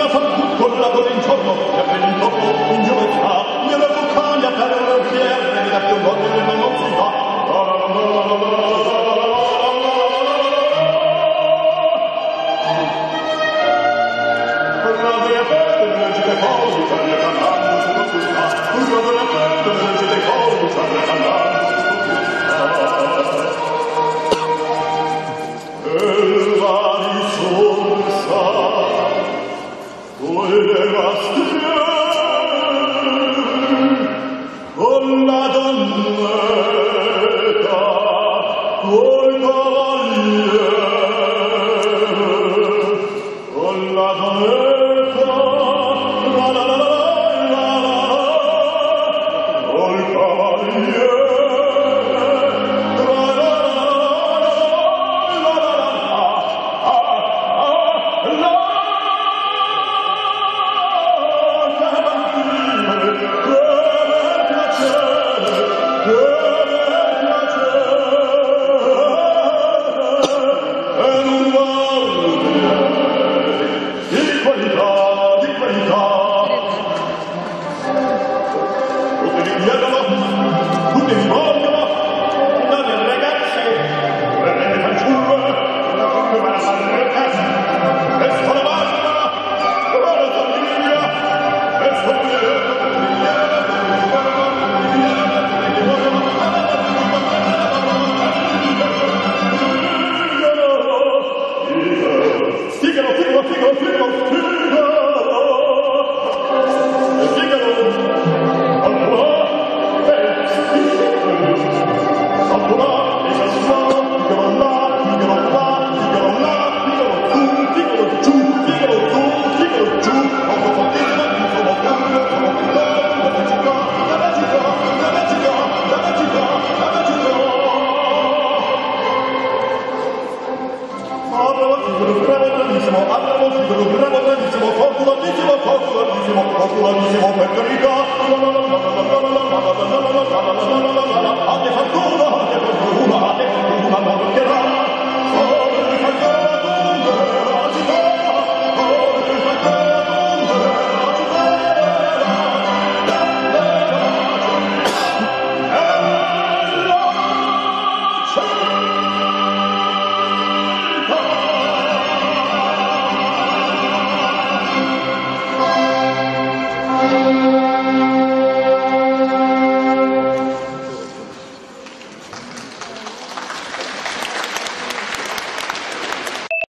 ha fatto la donna intorno e appena intorno in gioia nella vocale a fare una pierna e da più volte nella non si fa Con la vera fede, le cose, per Oh. morning. popularissimo, amorosissimo, bravosissimo, popolarissimo, popolarissimo, popolarissimo, per carità, la la la la la.